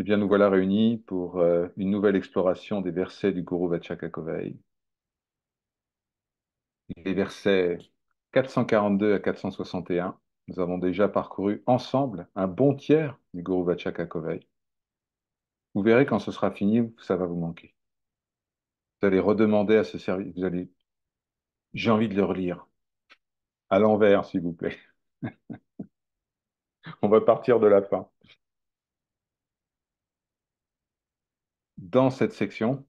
Eh bien, nous voilà réunis pour euh, une nouvelle exploration des versets du Guru Vachakakovai. Les versets 442 à 461, nous avons déjà parcouru ensemble un bon tiers du Guru Vachakakovai. Vous verrez quand ce sera fini, ça va vous manquer. Vous allez redemander à ce service, vous allez, j'ai envie de le relire. À l'envers, s'il vous plaît. On va partir de la fin. Dans cette section,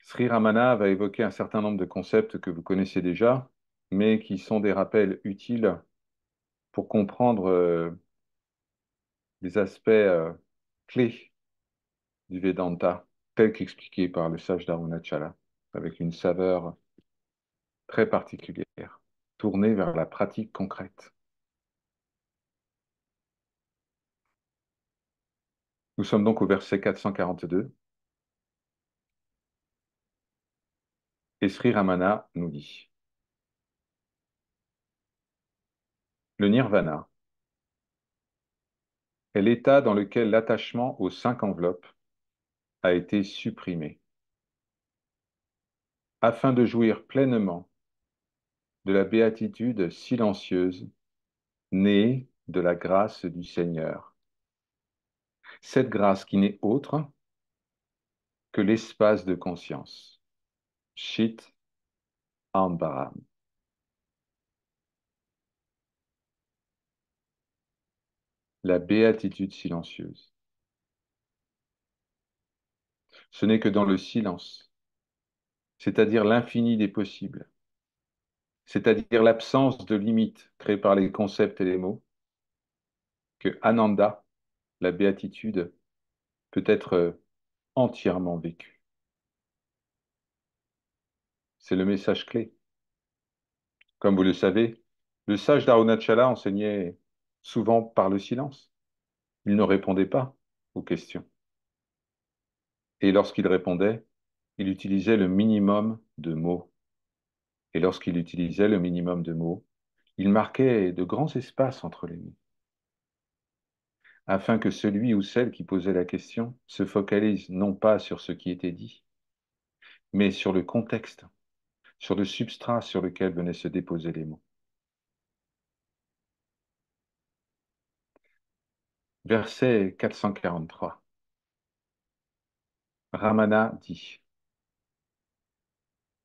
Sri Ramana va évoquer un certain nombre de concepts que vous connaissez déjà, mais qui sont des rappels utiles pour comprendre euh, les aspects euh, clés du Vedanta, tels qu'expliqués par le sage d'Arunachala, avec une saveur très particulière, tournée vers la pratique concrète. Nous sommes donc au verset 442. Et Sri Ramana nous dit Le nirvana est l'état dans lequel l'attachement aux cinq enveloppes a été supprimé, afin de jouir pleinement de la béatitude silencieuse née de la grâce du Seigneur. Cette grâce qui n'est autre que l'espace de conscience. Shit Ambaram. La béatitude silencieuse. Ce n'est que dans le silence, c'est-à-dire l'infini des possibles, c'est-à-dire l'absence de limites créées par les concepts et les mots, que Ananda, la béatitude, peut être entièrement vécue. C'est le message clé. Comme vous le savez, le sage d'Arunachala enseignait souvent par le silence. Il ne répondait pas aux questions. Et lorsqu'il répondait, il utilisait le minimum de mots. Et lorsqu'il utilisait le minimum de mots, il marquait de grands espaces entre les mots, afin que celui ou celle qui posait la question se focalise non pas sur ce qui était dit, mais sur le contexte, sur le substrat sur lequel venaient se déposer les mots. Verset 443. Ramana dit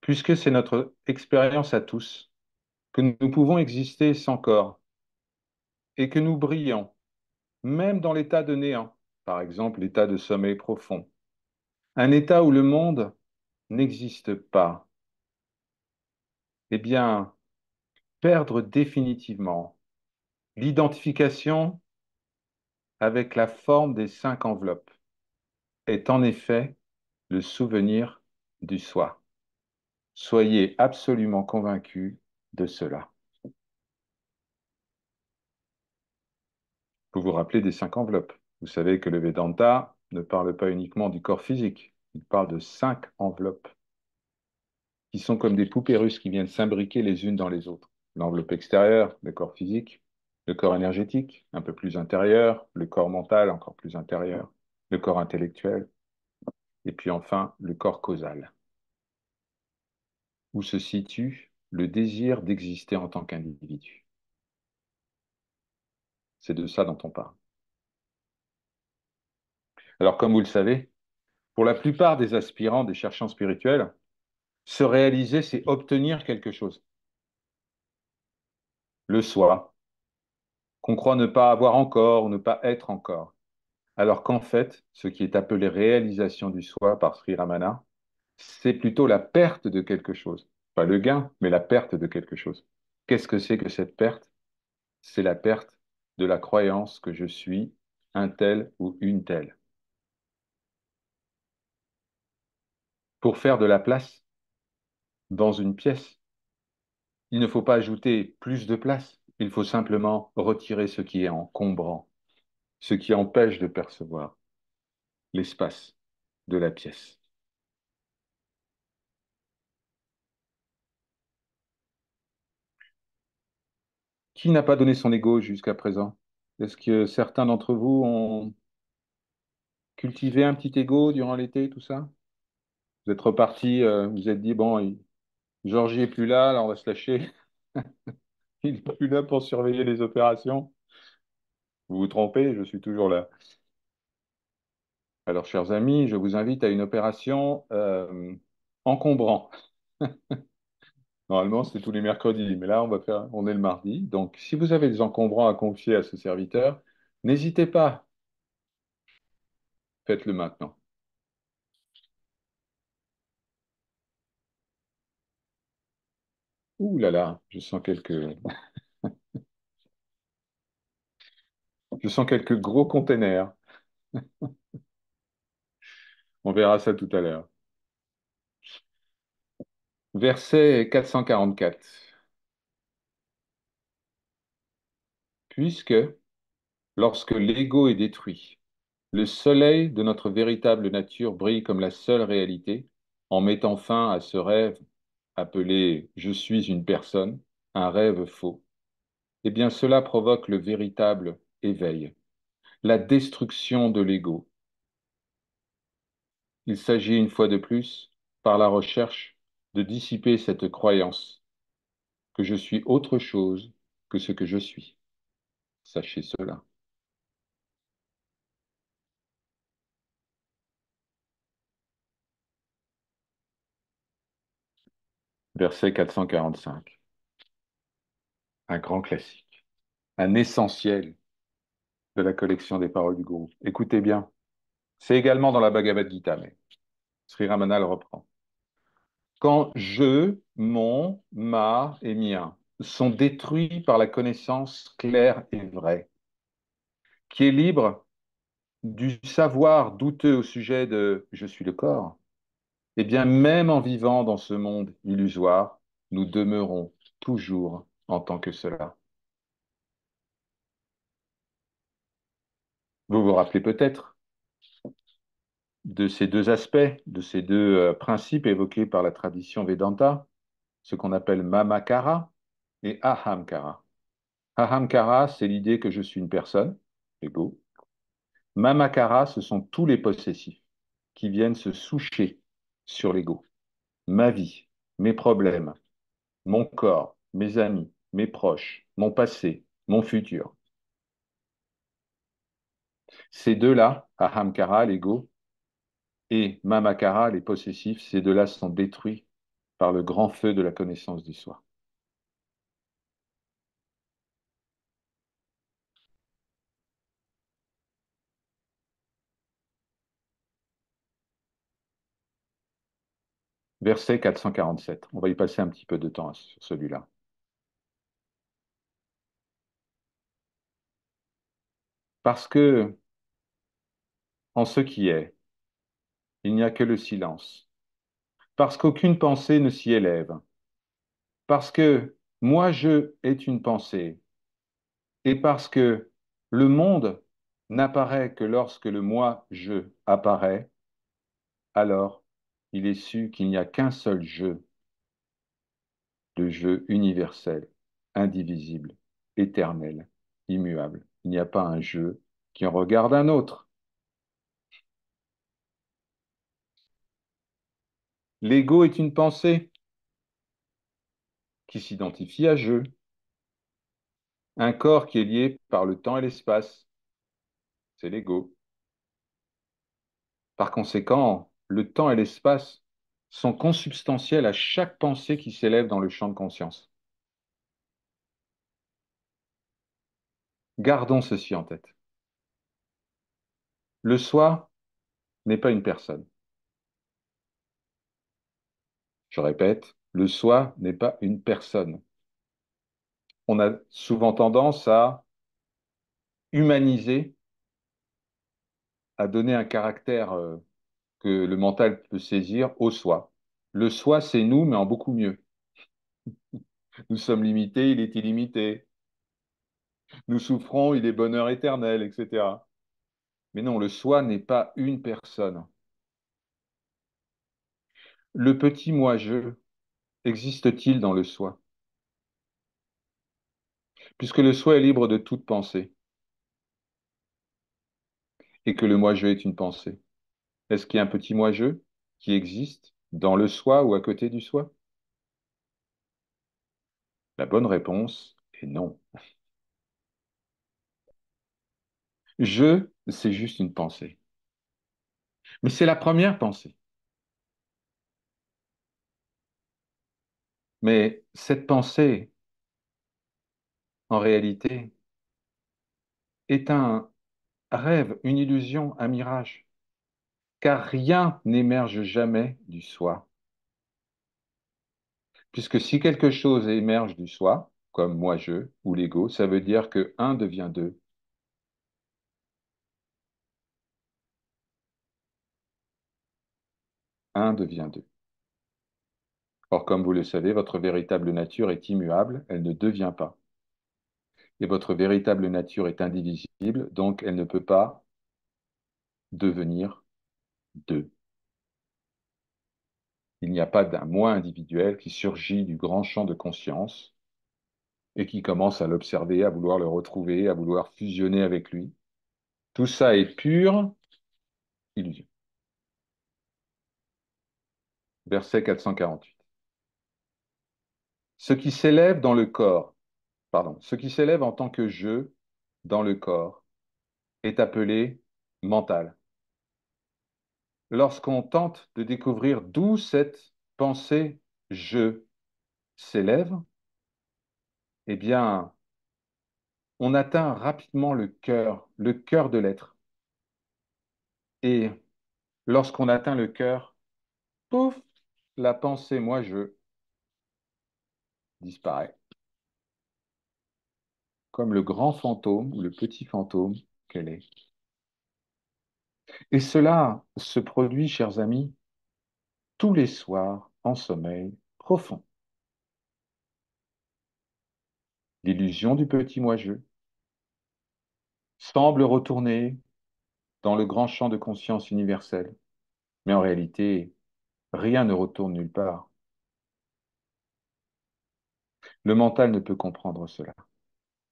Puisque c'est notre expérience à tous, que nous pouvons exister sans corps, et que nous brillons, même dans l'état de néant, par exemple l'état de sommeil profond, un état où le monde n'existe pas, eh bien, perdre définitivement l'identification avec la forme des cinq enveloppes est en effet le souvenir du soi. Soyez absolument convaincus de cela. Vous vous rappelez des cinq enveloppes. Vous savez que le Vedanta ne parle pas uniquement du corps physique, il parle de cinq enveloppes qui sont comme des poupées russes qui viennent s'imbriquer les unes dans les autres. L'enveloppe extérieure, le corps physique, le corps énergétique, un peu plus intérieur, le corps mental, encore plus intérieur, le corps intellectuel, et puis enfin le corps causal, où se situe le désir d'exister en tant qu'individu? C'est de ça dont on parle. Alors, comme vous le savez, pour la plupart des aspirants, des cherchants spirituels, se réaliser, c'est obtenir quelque chose. Le soi, qu'on croit ne pas avoir encore ou ne pas être encore. Alors qu'en fait, ce qui est appelé réalisation du soi par Sri Ramana, c'est plutôt la perte de quelque chose. Pas le gain, mais la perte de quelque chose. Qu'est-ce que c'est que cette perte? C'est la perte de la croyance que je suis un tel ou une telle. Pour faire de la place dans une pièce, il ne faut pas ajouter plus de place, il faut simplement retirer ce qui est encombrant, ce qui empêche de percevoir l'espace de la pièce. Qui n'a pas donné son ego jusqu'à présent? Est-ce que certains d'entre vous ont cultivé un petit ego durant l'été, tout ça? Vous êtes repartis, euh, vous vous êtes dit, bon, Georgie est plus là, alors on va se lâcher. Il n'est plus là pour surveiller les opérations. Vous vous trompez, je suis toujours là. Alors, chers amis, je vous invite à une opération euh, encombrant. Normalement, c'est tous les mercredis, mais là, on va faire, on est le mardi. Donc, si vous avez des encombrants à confier à ce serviteur, n'hésitez pas, faites-le maintenant. Ouh là là, je sens quelques, je sens quelques gros containers. On verra ça tout à l'heure. Verset 444. Puisque, lorsque l'ego est détruit, le soleil de notre véritable nature brille comme la seule réalité, en mettant fin à ce rêve appelé Je suis une personne, un rêve faux. Eh bien, cela provoque le véritable éveil, la destruction de l'ego. Il s'agit une fois de plus, par la recherche, de dissiper cette croyance que je suis autre chose que ce que je suis. Sachez cela. Verset 445. Un grand classique, un essentiel de la collection des paroles du gourou. Écoutez bien, c'est également dans la Bhagavad Gita, mais Sri Ramana le reprend. Quand je, mon, ma et mien sont détruits par la connaissance claire et vraie, qui est libre du savoir douteux au sujet de je suis le corps, eh bien, même en vivant dans ce monde illusoire, nous demeurons toujours en tant que cela. Vous vous rappelez peut-être de ces deux aspects, de ces deux euh, principes évoqués par la tradition Vedanta, ce qu'on appelle Mamakara et Ahamkara. Ahamkara, c'est l'idée que je suis une personne, l'ego. Mamakara, ce sont tous les possessifs qui viennent se soucher sur l'ego. Ma vie, mes problèmes, mon corps, mes amis, mes proches, mon passé, mon futur. Ces deux-là, Ahamkara, l'ego, et Mamakara, les possessifs, ces deux-là sont détruits par le grand feu de la connaissance du soi. Verset 447. On va y passer un petit peu de temps sur celui-là. Parce que, en ce qui est, il n'y a que le silence. Parce qu'aucune pensée ne s'y élève. Parce que moi-je est une pensée. Et parce que le monde n'apparaît que lorsque le moi-je apparaît, alors il est su qu'il n'y a qu'un seul jeu, le jeu universel, indivisible, éternel, immuable. Il n'y a pas un jeu qui en regarde un autre. L'ego est une pensée qui s'identifie à jeu. Un corps qui est lié par le temps et l'espace, c'est l'ego. Par conséquent, le temps et l'espace sont consubstantiels à chaque pensée qui s'élève dans le champ de conscience. Gardons ceci en tête. Le soi n'est pas une personne. Je répète, le soi n'est pas une personne. On a souvent tendance à humaniser, à donner un caractère euh, que le mental peut saisir au soi. Le soi, c'est nous, mais en beaucoup mieux. Nous sommes limités, il est illimité. Nous souffrons, il est bonheur éternel, etc. Mais non, le soi n'est pas une personne. Le petit moi-je existe-t-il dans le soi? Puisque le soi est libre de toute pensée. et que le moi-je est une pensée. Est-ce qu'il y a un petit moi-je qui existe dans le soi ou à côté du soi? La bonne réponse est non. Je, c'est juste une pensée. Mais c'est la première pensée. Mais cette pensée, en réalité, est un rêve, une illusion, un mirage, car rien n'émerge jamais du soi. Puisque si quelque chose émerge du soi, comme moi-je ou l'ego, ça veut dire que un devient deux. Un devient deux. Or, comme vous le savez, votre véritable nature est immuable, elle ne devient pas. Et votre véritable nature est indivisible, donc elle ne peut pas devenir deux. Il n'y a pas d'un moi individuel qui surgit du grand champ de conscience et qui commence à l'observer, à vouloir le retrouver, à vouloir fusionner avec lui. Tout ça est pure illusion. Verset 448. Ce qui s'élève dans le corps, pardon, ce qui s'élève en tant que je dans le corps est appelé mental lorsqu'on tente de découvrir d'où cette pensée je s'élève, eh bien, on atteint rapidement le cœur, le cœur de l'être. Et lorsqu'on atteint le cœur, pouf, la pensée moi je disparaît. Comme le grand fantôme ou le petit fantôme qu'elle est. Et cela se produit, chers amis, tous les soirs en sommeil profond. L'illusion du petit moi-je semble retourner dans le grand champ de conscience universel, mais en réalité, rien ne retourne nulle part. Le mental ne peut comprendre cela,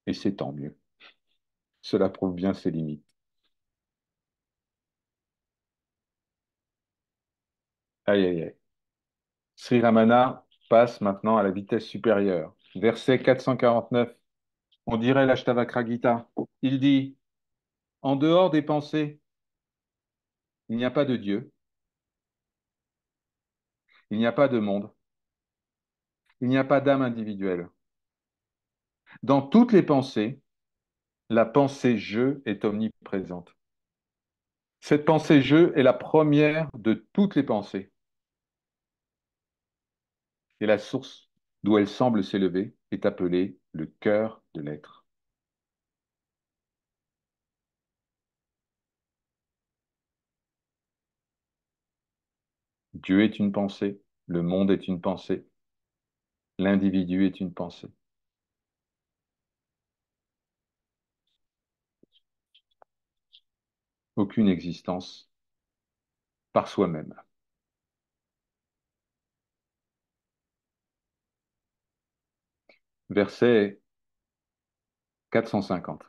et c'est tant mieux. Cela prouve bien ses limites. Aïe, aïe, aïe. Sri Ramana passe maintenant à la vitesse supérieure. Verset 449. On dirait l'Ashtavakra Gita. Il dit En dehors des pensées, il n'y a pas de Dieu. Il n'y a pas de monde. Il n'y a pas d'âme individuelle. Dans toutes les pensées, la pensée je est omniprésente. Cette pensée je est la première de toutes les pensées et la source d'où elle semble s'élever est appelée le cœur de l'être. Dieu est une pensée, le monde est une pensée, l'individu est une pensée. Aucune existence par soi-même. verset 450.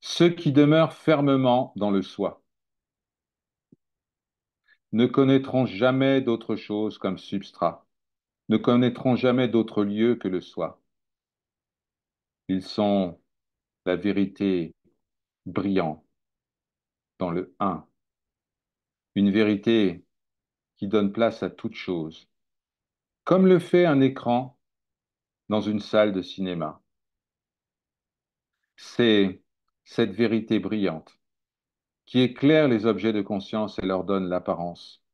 Ceux qui demeurent fermement dans le soi ne connaîtront jamais d'autre chose comme substrat, ne connaîtront jamais d'autre lieu que le soi. Ils sont la vérité brillant dans le un, une vérité qui donne place à toute chose, comme le fait un écran dans une salle de cinéma. C'est cette vérité brillante qui éclaire les objets de conscience et leur donne l'apparence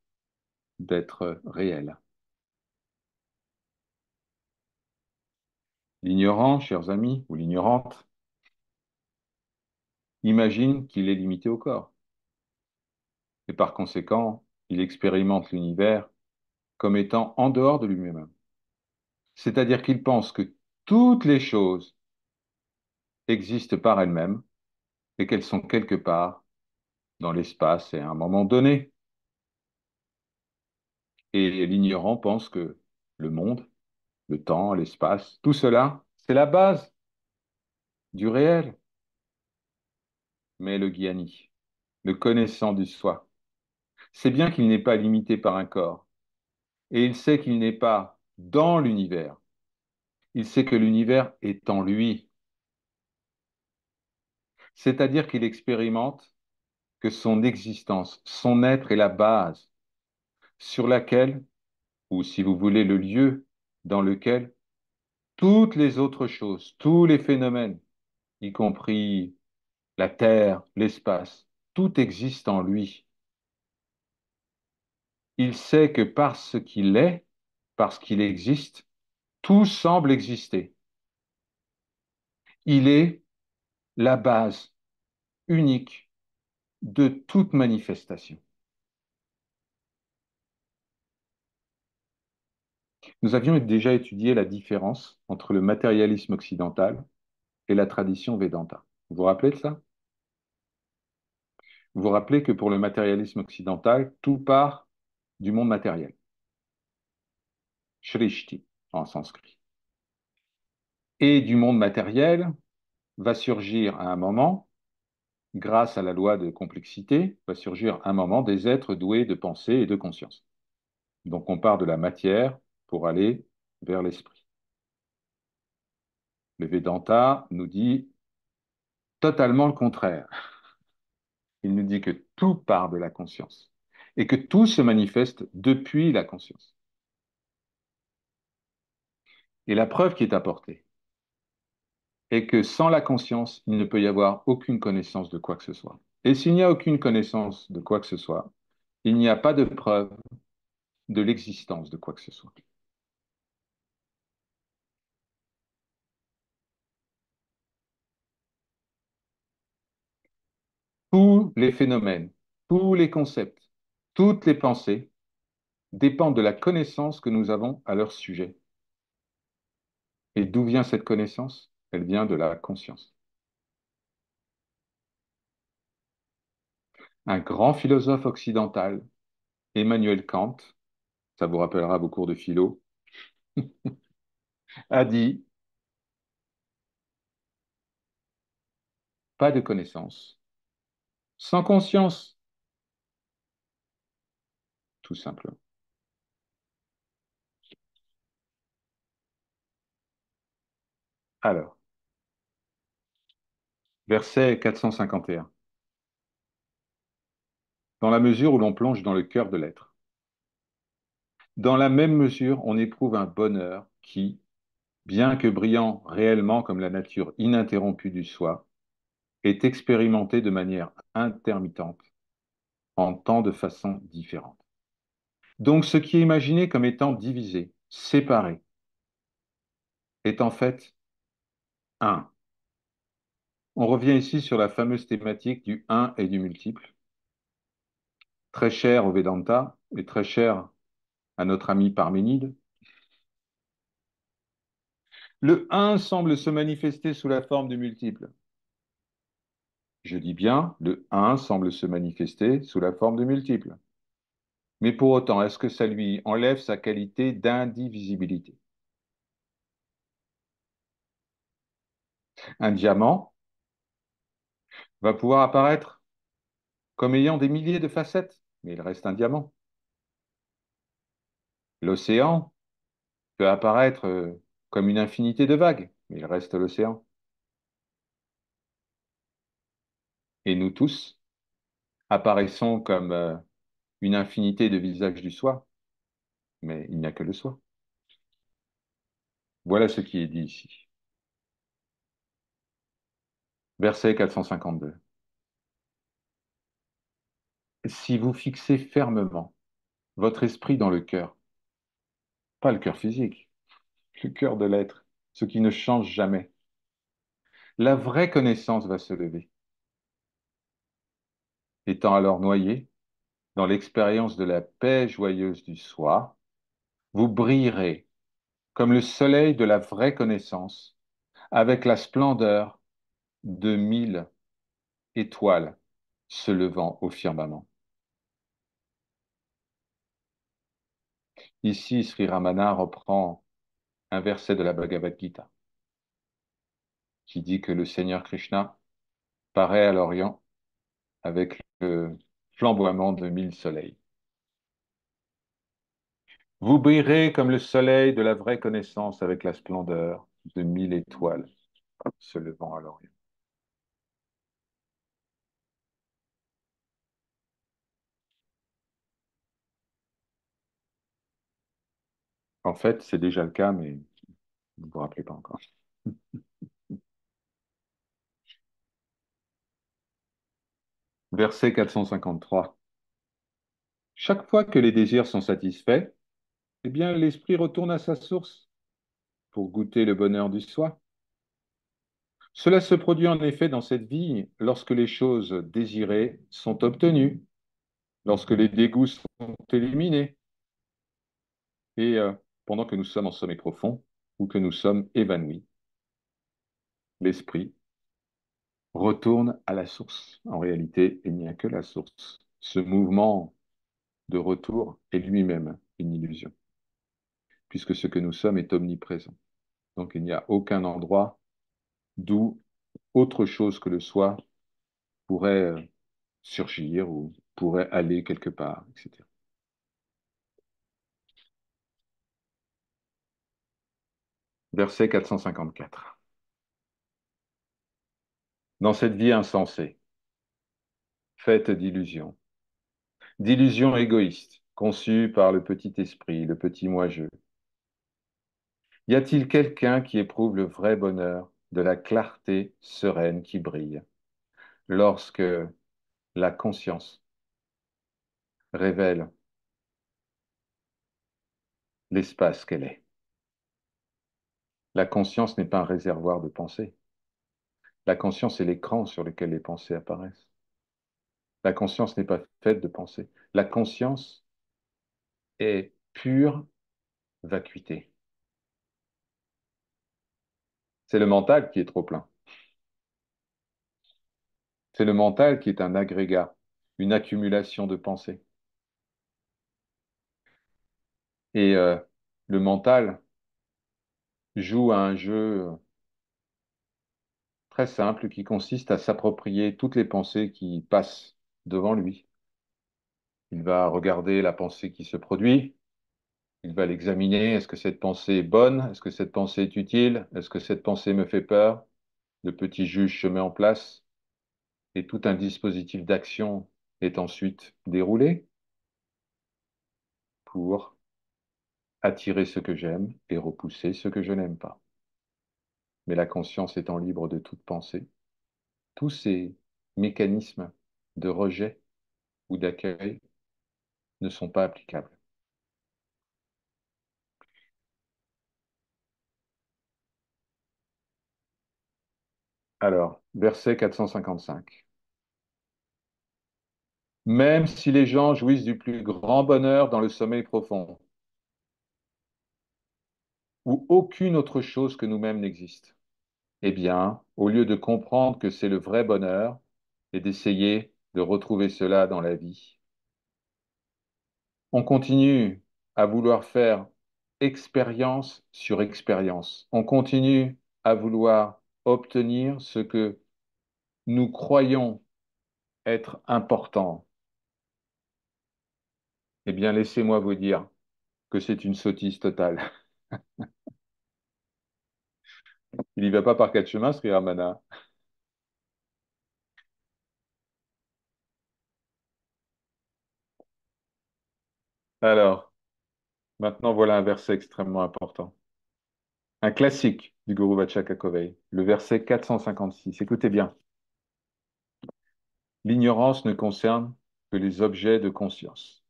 d'être réels. L'ignorant, chers amis, ou l'ignorante, imagine qu'il est limité au corps. Et par conséquent, il expérimente l'univers comme étant en dehors de lui-même. C'est-à-dire qu'il pense que toutes les choses existent par elles-mêmes et qu'elles sont quelque part dans l'espace et à un moment donné. Et l'ignorant pense que le monde, le temps, l'espace, tout cela, c'est la base du réel. mais le Gyani, le connaissant du soi, sait bien qu'il n'est pas limité par un corps, et il sait qu'il n'est pas dans l'univers. Il sait que l'univers est en lui. C'est-à-dire qu'il expérimente que son existence, son être est la base sur laquelle, ou si vous voulez le lieu dans lequel toutes les autres choses, tous les phénomènes, y compris la Terre, l'espace, tout existe en lui. Il sait que parce qu'il est, parce qu'il existe, tout semble exister. Il est la base unique de toute manifestation. Nous avions déjà étudié la différence entre le matérialisme occidental et la tradition Vedanta. Vous vous rappelez de ça? Vous vous rappelez que pour le matérialisme occidental, tout part du monde matériel. Shrishti en sanskrit. Et du monde matériel va surgir à un moment, grâce à la loi de complexité, va surgir à un moment des êtres doués de pensée et de conscience. Donc on part de la matière pour aller vers l'esprit. Le Vedanta nous dit totalement le contraire. Il nous dit que tout part de la conscience et que tout se manifeste depuis la conscience. Et la preuve qui est apportée est que sans la conscience, il ne peut y avoir aucune connaissance de quoi que ce soit. Et s'il n'y a aucune connaissance de quoi que ce soit, il n'y a pas de preuve de l'existence de quoi que ce soit. Tous les phénomènes, tous les concepts, toutes les pensées dépendent de la connaissance que nous avons à leur sujet. Et d'où vient cette connaissance? Elle vient de la conscience. Un grand philosophe occidental, Emmanuel Kant, ça vous rappellera vos cours de philo, a dit pas de connaissance, sans conscience, tout simplement. Alors, verset 451. Dans la mesure où l'on plonge dans le cœur de l'être, dans la même mesure, on éprouve un bonheur qui, bien que brillant réellement comme la nature ininterrompue du soi, est expérimenté de manière intermittente, en tant de façons différentes. Donc ce qui est imaginé comme étant divisé, séparé, est en fait un. On revient ici sur la fameuse thématique du un et du multiple, très cher au Vedanta et très cher à notre ami Parménide. Le un semble se manifester sous la forme du multiple. Je dis bien, le un semble se manifester sous la forme de multiple. Mais pour autant, est-ce que ça lui enlève sa qualité d'indivisibilité? Un diamant va pouvoir apparaître comme ayant des milliers de facettes, mais il reste un diamant. L'océan peut apparaître euh, comme une infinité de vagues, mais il reste l'océan. Et nous tous apparaissons comme euh, une infinité de visages du soi, mais il n'y a que le soi. Voilà ce qui est dit ici. Verset 452. Si vous fixez fermement votre esprit dans le cœur, pas le cœur physique, le cœur de l'être, ce qui ne change jamais, la vraie connaissance va se lever. Étant alors noyé dans l'expérience de la paix joyeuse du soi, vous brillerez comme le soleil de la vraie connaissance, avec la splendeur de mille étoiles se levant au firmament. Ici, Sri Ramana reprend un verset de la Bhagavad Gita qui dit que le Seigneur Krishna paraît à l'Orient avec le flamboiement de mille soleils. Vous brillerez comme le soleil de la vraie connaissance avec la splendeur de mille étoiles se levant à l'Orient. En fait, c'est déjà le cas, mais vous ne vous rappelez pas encore. Verset 453. Chaque fois que les désirs sont satisfaits, eh bien, l'esprit retourne à sa source pour goûter le bonheur du soi. Cela se produit en effet dans cette vie lorsque les choses désirées sont obtenues, lorsque les dégoûts sont éliminés, et euh, pendant que nous sommes en sommeil profond ou que nous sommes évanouis. L'esprit retourne à la source. En réalité, il n'y a que la source. Ce mouvement de retour est lui-même une illusion, puisque ce que nous sommes est omniprésent. Donc il n'y a aucun endroit d'où autre chose que le soi pourrait euh, surgir ou pourrait aller quelque part, etc. Verset 454. Dans cette vie insensée, faite d'illusions, d'illusions égoïstes, conçues par le petit esprit, le petit moi-je, y a-t-il quelqu'un qui éprouve le vrai bonheur de la clarté sereine qui brille lorsque la conscience révèle l'espace qu'elle est? La conscience n'est pas un réservoir de pensée. La conscience est l'écran sur lequel les pensées apparaissent. La conscience n'est pas faite de pensée. La conscience est pure vacuité. C'est le mental qui est trop plein. C'est le mental qui est un agrégat, une accumulation de pensées. Et euh, le mental joue à un jeu très simple qui consiste à s'approprier toutes les pensées qui passent devant lui. Il va regarder la pensée qui se produit, il va l'examiner. Est-ce que cette pensée est bonne? Est-ce que cette pensée est utile? Est-ce que cette pensée me fait peur? Le petit juge se met en place et tout un dispositif d'action est ensuite déroulé pour attirer ce que j'aime et repousser ce que je n'aime pas. Mais la conscience étant libre de toute pensée, tous ces mécanismes de rejet ou d'accueil ne sont pas applicables. Alors, verset 455. Même si les gens jouissent du plus grand bonheur dans le sommeil profond, où aucune autre chose que nous-mêmes n'existe, eh bien, au lieu de comprendre que c'est le vrai bonheur et d'essayer de retrouver cela dans la vie, on continue à vouloir faire expérience sur expérience. On continue à vouloir obtenir ce que nous croyons être important, eh bien, laissez-moi vous dire que c'est une sottise totale. Il n'y va pas par quatre chemins, Sri Ramana. Alors, maintenant voilà un verset extrêmement important. Un classique du Guru Vachakakovei, le verset 456. Écoutez bien. L'ignorance ne concerne que les objets de conscience,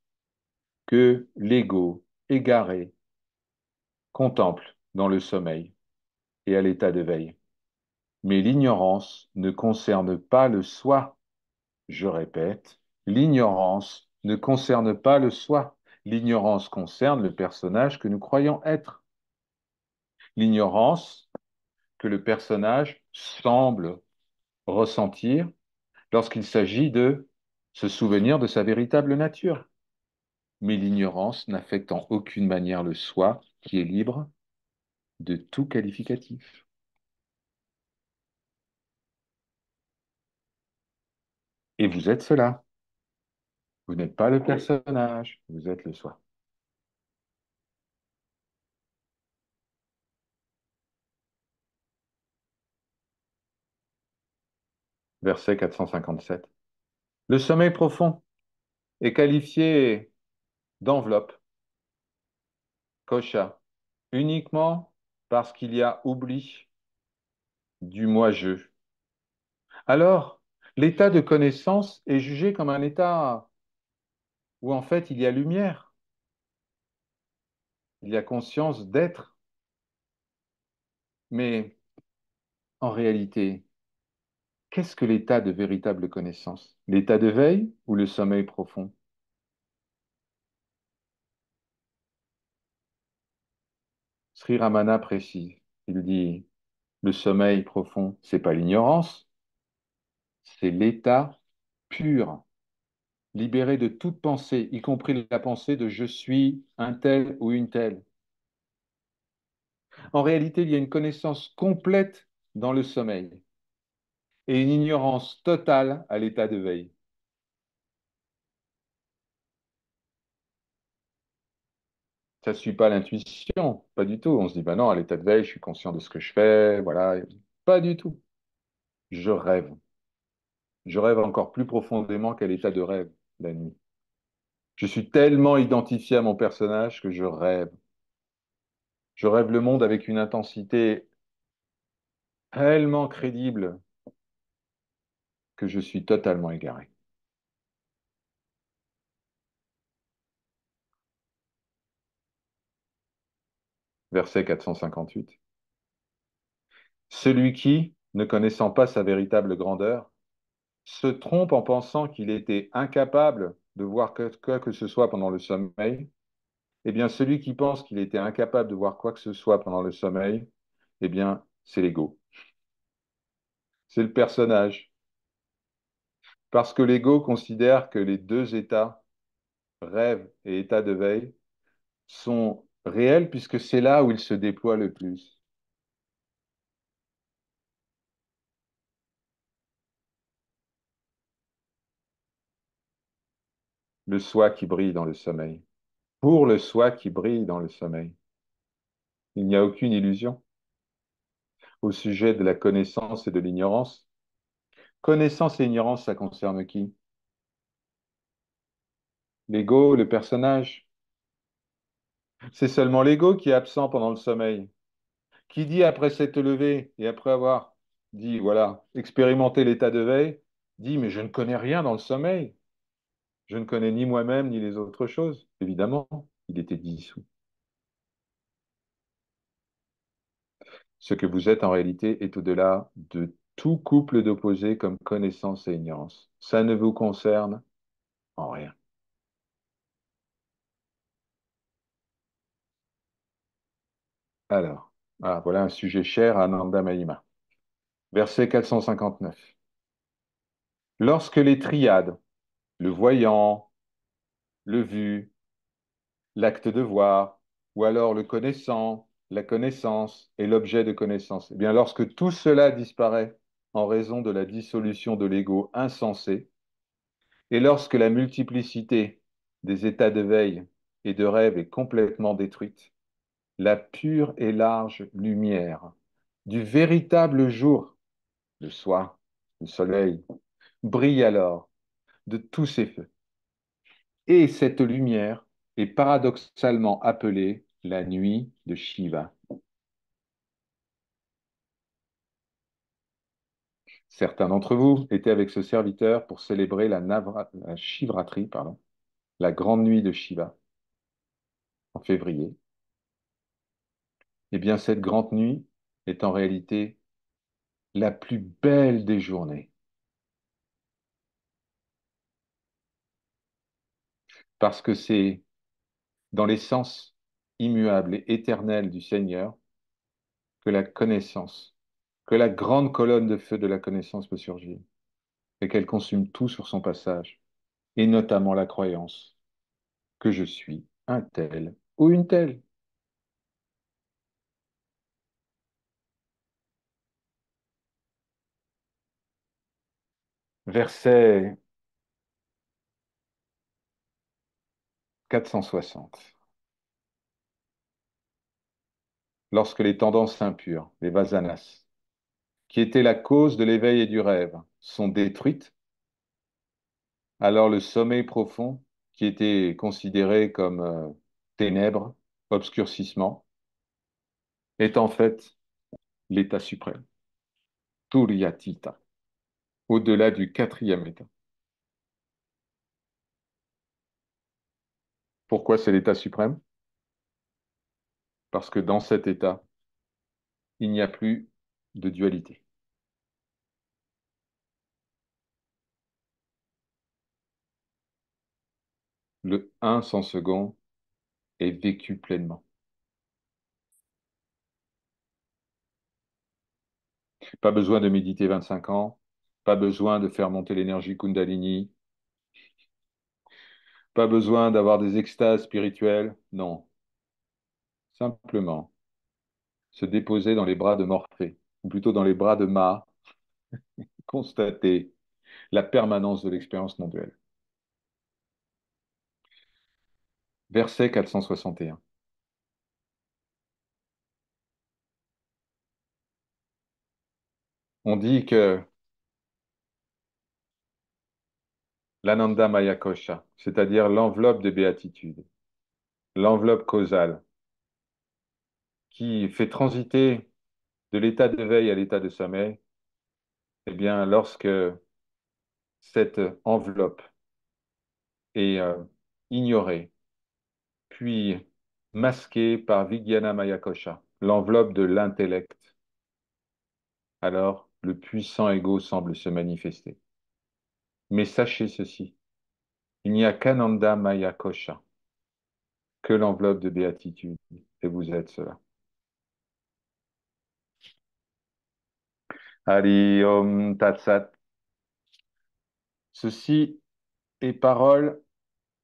que l'ego égaré contemple dans le sommeil et à l'état de veille. Mais l'ignorance ne concerne pas le soi. Je répète, l'ignorance ne concerne pas le soi. L'ignorance concerne le personnage que nous croyons être. L'ignorance que le personnage semble ressentir lorsqu'il s'agit de se souvenir de sa véritable nature. Mais l'ignorance n'affecte en aucune manière le soi qui est libre de tout qualificatif. Et vous êtes cela. Vous n'êtes pas le personnage, vous êtes le soi. Verset 457. Le sommeil profond est qualifié d'enveloppe, kocha, uniquement parce qu'il y a oubli du moi-je. Alors, l'état de connaissance est jugé comme un état où en fait il y a lumière, il y a conscience d'être. Mais en réalité, qu'est-ce que l'état de véritable connaissance? L'état de veille ou le sommeil profond? Sri Ramana précise, il dit, le sommeil profond, c'est pas l'ignorance, c'est l'état pur, libéré de toute pensée, y compris la pensée de je suis un tel ou une telle. En réalité, il y a une connaissance complète dans le sommeil et une ignorance totale à l'état de veille. Ça suit pas l'intuition, pas du tout. On se dit, ben non, à l'état de veille, je suis conscient de ce que je fais, voilà. Pas du tout. Je rêve. Je rêve encore plus profondément qu'à l'état de rêve la nuit. Je suis tellement identifié à mon personnage que je rêve. Je rêve le monde avec une intensité tellement crédible que je suis totalement égaré. Verset 458. Celui qui, ne connaissant pas sa véritable grandeur, se trompe en pensant qu'il était incapable de voir quoi que ce soit pendant le sommeil, eh bien, celui qui pense qu'il était incapable de voir quoi que ce soit pendant le sommeil, eh bien, c'est l'ego. C'est le personnage. Parce que l'ego considère que les deux états, rêve et état de veille, sont réels puisque c'est là où il se déploie le plus. Le soi qui brille dans le sommeil. Pour le soi qui brille dans le sommeil. Il n'y a aucune illusion au sujet de la connaissance et de l'ignorance. Connaissance et ignorance, ça concerne qui? L'ego, le personnage. C'est seulement l'ego qui est absent pendant le sommeil. Qui dit après s'être levé et après avoir dit, voilà, expérimenté l'état de veille, dit, mais je ne connais rien dans le sommeil. Je ne connais ni moi-même ni les autres choses. Évidemment, il était dissous. Ce que vous êtes en réalité est au-delà de tout couple d'opposés comme connaissance et ignorance. Ça ne vous concerne en rien. Alors, ah, voilà un sujet cher à Ananda Mahima. Verset 459. Lorsque les triades, le voyant, le vu, l'acte de voir, ou alors le connaissant, la connaissance et l'objet de connaissance, eh bien, lorsque tout cela disparaît en raison de la dissolution de l'ego insensé, et lorsque la multiplicité des états de veille et de rêve est complètement détruite, la pure et large lumière du véritable jour, le soir, le soleil, brille alors de tous ses feux. Et cette lumière est paradoxalement appelée la nuit de Shiva. Certains d'entre vous étaient avec ce serviteur pour célébrer la, Navra, la Shivratri, pardon, la grande nuit de Shiva, en février. Eh bien, cette grande nuit est en réalité la plus belle des journées. Parce que c'est dans l'essence immuable et éternelle du Seigneur que la connaissance, que la grande colonne de feu de la connaissance peut surgir, et qu'elle consume tout sur son passage, et notamment la croyance que je suis un tel ou une telle. verset 460. Lorsque les tendances impures, les vasanas, qui étaient la cause de l'éveil et du rêve, sont détruites, alors le sommeil profond, qui était considéré comme euh, ténèbres, obscurcissement, est en fait l'état suprême, Turyatita au-delà du quatrième état. Pourquoi c'est l'état suprême? Parce que dans cet état, il n'y a plus de dualité. Le 1 sans second est vécu pleinement. Pas besoin de méditer 25 ans, pas besoin de faire monter l'énergie Kundalini, pas besoin d'avoir des extases spirituelles, non. Simplement se déposer dans les bras de Morphée, ou plutôt dans les bras de Ma, constater la permanence de l'expérience non duelle. Verset 461. On dit que l'Ananda Maya Kosha, c'est-à-dire l'enveloppe de béatitude, l'enveloppe causale, qui fait transiter de l'état de veille à l'état de sommeil, eh bien, lorsque cette enveloppe est euh, ignorée, puis masquée par Vijnana Maya Kosha, l'enveloppe de l'intellect, alors le puissant ego semble se manifester. Mais sachez ceci, il n'y a qu'Ananda Maya Kosha, que l'enveloppe de béatitude, et vous êtes cela. Hari Om Tatsat. Ceci est parole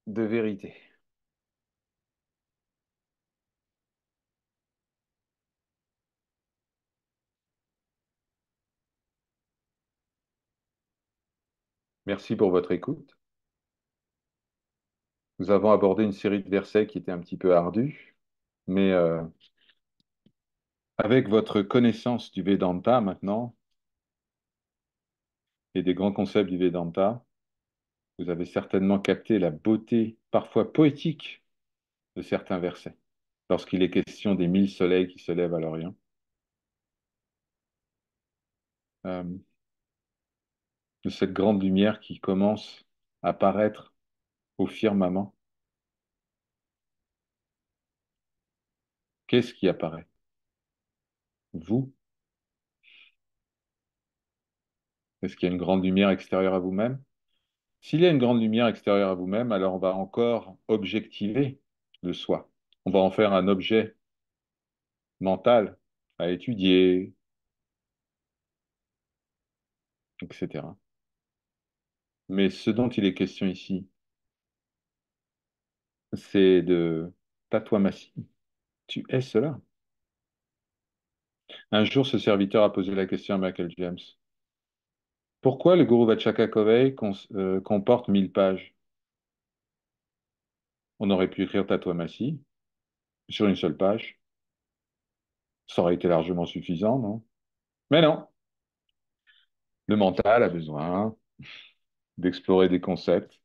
de vérité. Merci pour votre écoute. Nous avons abordé une série de versets qui étaient un petit peu ardus, mais euh, avec votre connaissance du Vedanta maintenant et des grands concepts du Vedanta, vous avez certainement capté la beauté parfois poétique de certains versets lorsqu'il est question des mille soleils qui se lèvent à l'Orient. Euh, de cette grande lumière qui commence à paraître au firmament. Qu'est-ce qui apparaît? Vous Est-ce qu'il y a une grande lumière extérieure à vous-même? S'il y a une grande lumière extérieure à vous-même, alors on va encore objectiver le soi. On va en faire un objet mental à étudier, etc. Mais ce dont il est question ici, c'est de Tatuamasi. Tu es cela? Un jour, ce serviteur a posé la question à Michael James. Pourquoi le Guru Vachaka Kovei euh, comporte mille pages? On aurait pu écrire Tatuamasi sur une seule page. Ça aurait été largement suffisant, non? Mais non. Le mental a besoin d'explorer des concepts,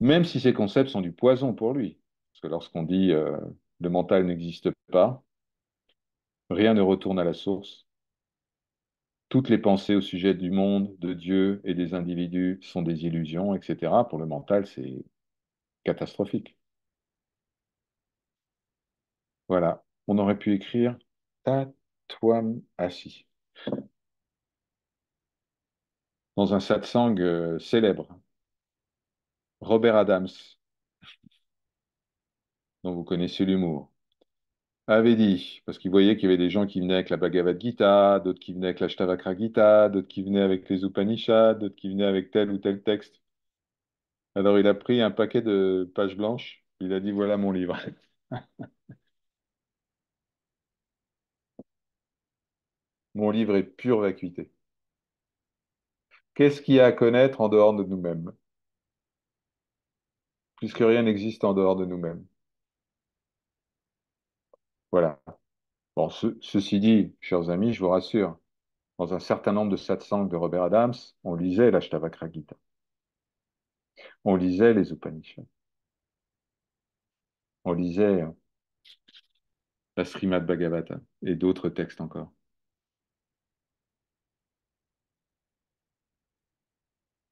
même si ces concepts sont du poison pour lui. Parce que lorsqu'on dit euh, le mental n'existe pas, rien ne retourne à la source. Toutes les pensées au sujet du monde, de Dieu et des individus sont des illusions, etc. Pour le mental, c'est catastrophique. Voilà, on aurait pu écrire Tatwam Asi dans un satsang euh, célèbre. Robert Adams, dont vous connaissez l'humour, avait dit, parce qu'il voyait qu'il y avait des gens qui venaient avec la Bhagavad Gita, d'autres qui venaient avec l'Ashtavakra Gita, d'autres qui venaient avec les Upanishads, d'autres qui venaient avec tel ou tel texte. Alors il a pris un paquet de pages blanches, il a dit voilà mon livre. Mon livre est pure vacuité. Qu'est-ce qu'il y a à connaître en dehors de nous-mêmes? Puisque rien n'existe en dehors de nous-mêmes. Voilà. Bon, ce- ceci dit, chers amis, je vous rassure, dans un certain nombre de satsangs de Robert Adams, on lisait l'Ashtavakra Gita, on lisait les Upanishads, on lisait euh, la Srimad Bhagavata et d'autres textes encore.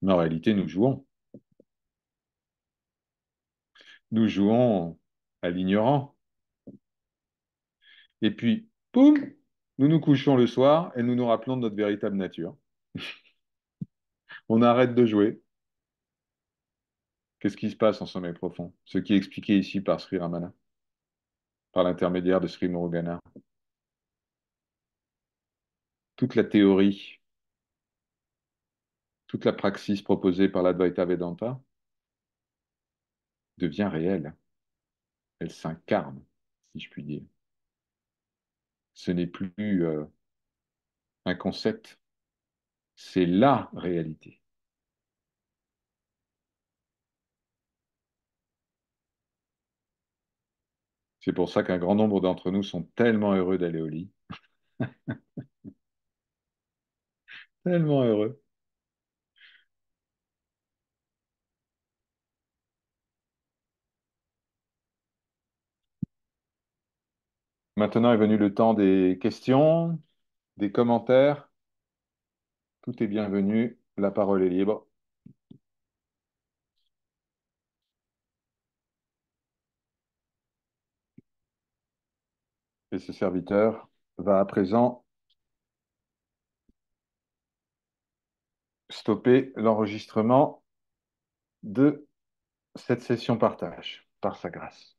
Mais en réalité, nous jouons. Nous jouons à l'ignorant. Et puis, poum, nous nous couchons le soir et nous nous rappelons de notre véritable nature. On arrête de jouer. Qu'est-ce qui se passe en sommeil profond? Ce qui est expliqué ici par Sri Ramana, par l'intermédiaire de Sri Murugana. Toute la théorie, toute la praxis proposée par l'Advaita Vedanta devient réelle. Elle s'incarne, si je puis dire. Ce n'est plus euh, un concept, c'est la réalité. C'est pour ça qu'un grand nombre d'entre nous sont tellement heureux d'aller au lit. Tellement heureux. Maintenant est venu le temps des questions, des commentaires. Tout est bienvenu. La parole est libre. Et ce serviteur va à présent stopper l'enregistrement de cette session partage, par sa grâce.